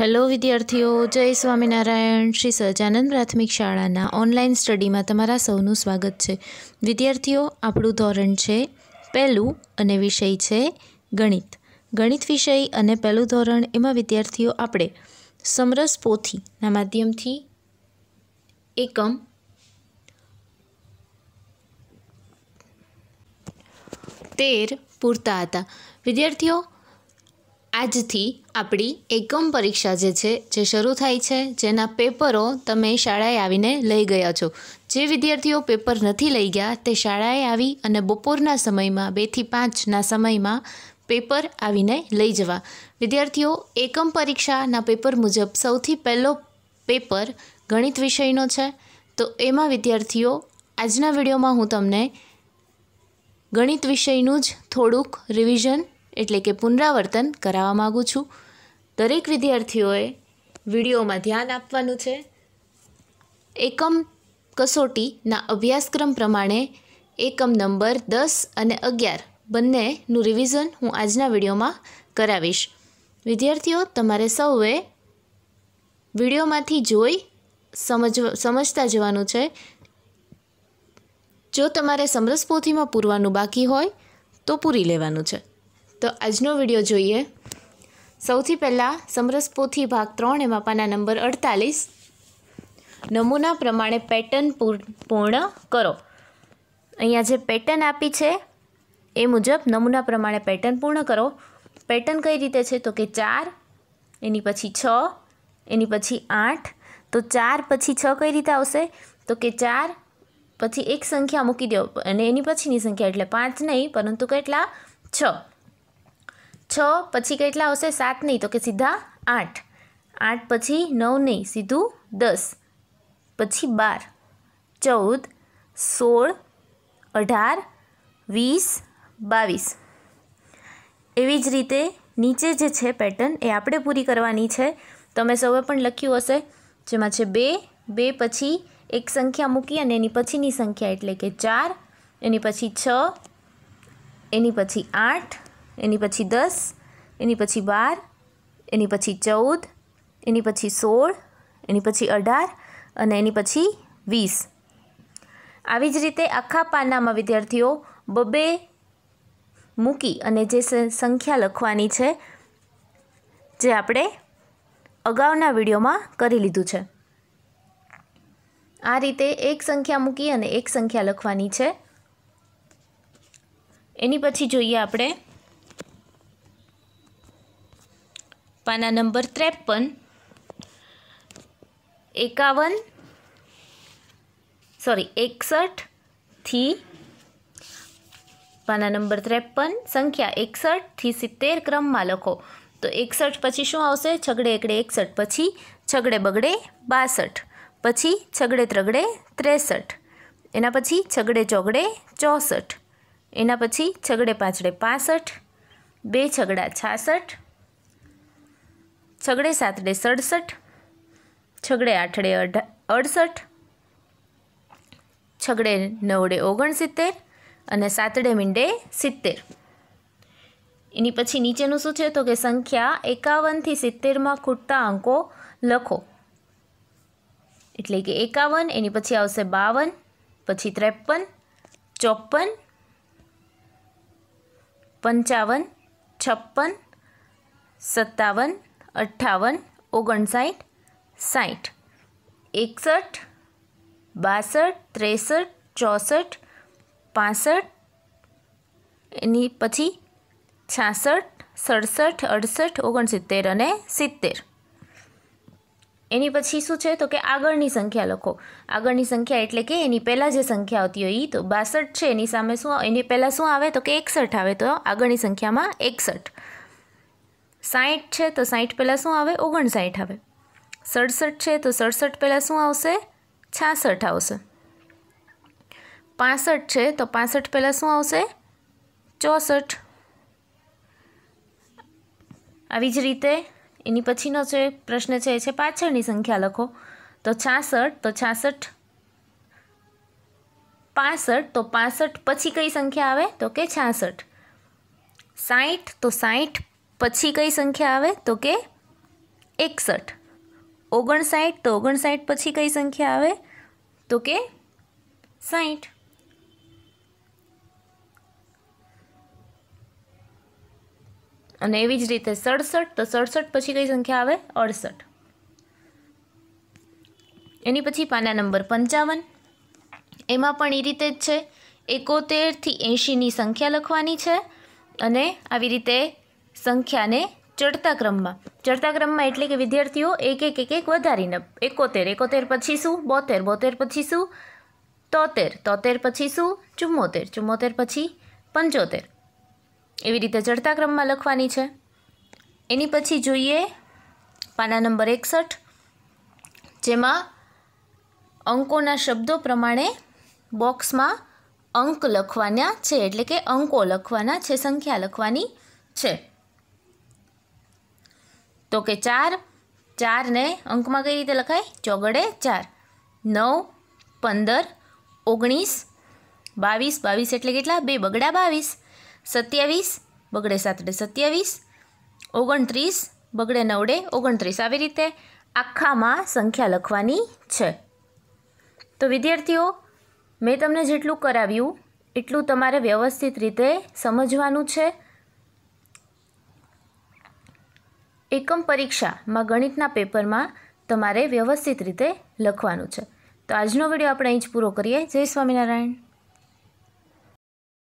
Hello વિદ્યાર્થીઓ, જય સ્વામિનારાયણ. શ્રી સહજાનંદ પ્રાથમિક શાળાના ઓનલાઈન સ્ટડીમાં તમારા સૌનું સ્વાગત છે. વિદ્યાર્થીઓ, આપણું ધોરણ છે પહેલું અને વિષય છે ગણિત. ગણિત વિષય અને પહેલું ધોરણ એમાં વિદ્યાર્થીઓ આપણે સમરસ પોથીના માધ્યમથી એકમ તેર પૂરતા હતા. વિદ્યાર્થીઓ, આજથી આપણી એકમ પરીક્ષા જે છે, જે શરૂ થાય છે, જેના પેપરો તમે શાળાએ આવીને લઈ ગયા છો. જે વિદ્યાર્થીઓ પેપર નથી લઈ ગયા, તે શાળાએ આવી અને બપોરના સમયમાં બેથી પાંચના સમયમાં પેપર આવીને લઈ જવા. વિદ્યાર્થીઓ, એકમ પરીક્ષાના પેપર મુજબ સૌથી પહેલો પેપર ગણિત વિષયનો છે. તો એમાં વિદ્યાર્થીઓ, આજના વિડીયોમાં હું તમને ગણિત વિષયનું જ થોડુંક રિવિઝન એટલે કે પુનરાવર્તન કરાવવા માગું છું. દરેક વિદ્યાર્થીઓએ વિડીયોમાં ધ્યાન આપવાનું છે. એકમ કસોટીના અભ્યાસક્રમ પ્રમાણે એકમ નંબર દસ અને અગિયાર બંનેનું રિવિઝન હું આજના વિડીયોમાં કરાવીશ. વિદ્યાર્થીઓ, તમારે સૌએ વિડીયોમાંથી જોઈ સમજ સમજતા જવાનું છે. જો તમારે સમરસ પોથીમાં પૂરવાનું બાકી હોય તો પૂરી લેવાનું છે. તો આજનો વીડિયો જોઈએ. સૌથી પહેલાં સમરસ પોથી ભાગ ત્રણ એમાં પાના નંબર અડતાલીસ. નમૂના પ્રમાણે પેટર્ન પૂર્ણ કરો. અહીંયા જે પેટર્ન આપી છે એ મુજબ નમૂના પ્રમાણે પેટર્ન પૂર્ણ કરો. પેટર્ન કઈ રીતે છે? તો કે ચાર, એની પછી છ, એની પછી આઠ. તો ચાર પછી છ કઈ રીતે આવશે? તો કે ચાર પછી એક સંખ્યા મૂકી દો. અને એની પછીની સંખ્યા એટલે પાંચ નહીં, પરંતુ કેટલા? છ. છ, પછી કેટલા આવશે? સાત નહીં, તો કે સીધા આઠ. આઠ પછી નવ નહીં, સીધું દસ. પછી બાર. ચૌદ, સોળ, અઢાર, વીસ, બાવીસ. એવી જ રીતે નીચે જે છે પેટર્ન એ આપણે પૂરી કરવાની છે. તમે સૌએ પણ લખ્યું હશે. જેમાં છે બે બે પછી એક સંખ્યા મૂકી અને એની પછીની સંખ્યા એટલે કે ચાર, એની પછી છ, એની પછી આઠ એની પછી દસ, એની પછી બાર, એની પછી ચૌદ, એની પછી સોળ, એની પછી અઢાર અને એની પછી વીસ. આવી જ રીતે આખા પાનામાં વિદ્યાર્થીઓ બબે મૂકી અને જે સંખ્યા લખવાની છે, જે આપણે અગાઉના વિડીયોમાં કરી લીધું છે. આ રીતે એક સંખ્યા મૂકી અને એક સંખ્યા લખવાની છે. એની પછી જોઈએ આપણે પાના નંબર ત્રેપન. એકાવન. સોરી એકસઠથી પાના નંબર ત્રેપન. સંખ્યા એકસઠથી સિત્તેર ક્રમમાં લખો. તો એકસઠ પછી શું આવશે? છગડે એકડે એકસઠ પછી છગડે બગડે બાસઠ. પછી છગડે ત્રગડે ત્રેસઠ. એના પછી છગડે ચોગડે ચોસઠ. એના પછી છગડે પાંચડે પાસઠ. બે છગડા છાસઠ. છગડે સાતડે સડસઠ, છગડે આઠડે અડસઠ, છગડે નવડે ઓગણસિત્તેર અને સાતડે મીંડે સિત્તેર. એની પછી નીચેનું શું છે? તો કે સંખ્યા એકાવનથી સિત્તેરમાં ખૂટતા અંકો લખો. એટલે કે એકાવન, એની પછી આવશે બાવન, પછી ત્રેપન, ચોપન, પંચાવન, છપ્પન, સત્તાવન અઠ્ઠાવન, ઓગણસાઠ, સાઠ. એકસઠ, બાસઠ, ત્રેસઠ, ચોસઠ, પાસઠ, એની પછી છાસઠ, સડસઠ, અડસઠ, ઓગણસિત્તેર અને સિત્તેર. એની પછી શું છે? તો કે આગળની સંખ્યા લખો. આગળની સંખ્યા એટલે કે એની પહેલાં જે સંખ્યા આવતી હોય એ તો બાસઠ છે. એની સામે શું, એની પહેલાં શું આવે? તો કે એકસઠ આવે. તો આગળની સંખ્યામાં એકસઠ. સાઠ છે તો સાઠ પહેલાં શું આવે? ઓગણસાઠ આવે. સડસઠ છે તો સડસઠ પહેલાં શું આવશે? છાસઠ આવશે. પાસઠ છે તો પાસઠ પહેલાં શું આવશે? ચોસઠ. આવી જ રીતે એની પછીનો જે પ્રશ્ન છે એ છે પાછળની સંખ્યા લખો. તો છાસઠ તો છાસઠ. પાસઠ, તો પાસઠ પછી કઈ સંખ્યા આવે? તો કે છાસઠ. સાઠ તો સાઠ પછી કઈ સંખ્યા આવે? તો કે એકસઠ. ઓગણસાઠ તો ઓગણસાઠ પછી કઈ સંખ્યા આવે? તો કે સાઠ અને એવી જ રીતે સડસઠ તો સડસઠ પછી કઈ સંખ્યા આવે? અડસઠ. એની પછી પાના નંબર પંચાવન. એમાં પણ એ રીતે જ છે. એકોતેરથી એંશીની સંખ્યા લખવાની છે. અને આવી રીતે સંખ્યાને ચડતા ક્રમમાં. ચડતા ક્રમમાં એટલે કે વિદ્યાર્થીઓ એક એક એક એક વધારીને એકોતેર. એકોતેર પછી શું? બોતેર. બોતેર પછી શું? તોતેર. તોતેર પછી શું? ચુમ્મોતેર. ચુમ્મોતેર પછી પંચોતેર. એવી રીતે ચડતા ક્રમમાં લખવાની છે. એની પછી જોઈએ પાના નંબર એકસઠ, જેમાં અંકોના શબ્દો પ્રમાણે બોક્સમાં અંક લખવાના છે. એટલે કે અંકો લખવાના છે, સંખ્યા લખવાની છે. તો કે ચાર, ચારને અંકમાં કઈ રીતે લખાય? ચોગડે ચાર. નવ, પંદર, ઓગણીસ, બાવીસ. બાવીસ એટલે કેટલા? બે બગડા બાવીસ. સત્યાવીસ, બગડે સાતડે સત્યાવીસ. ઓગણત્રીસ, બગડે નવડે ઓગણત્રીસ. આવી રીતે આખામાં સંખ્યા લખવાની છે. તો વિદ્યાર્થીઓ, મેં તમને જેટલું કરાવ્યું, એટલું તમારે વ્યવસ્થિત રીતે સમજવાનું છે. એકમ પરીક્ષામાં ગણિતના પેપરમાં તમારે વ્યવસ્થિત રીતે લખવાનું છે. તો આજનો વીડિયો આપણે અહીં જ પૂરો કરીએ. જય સ્વામિનારાયણ.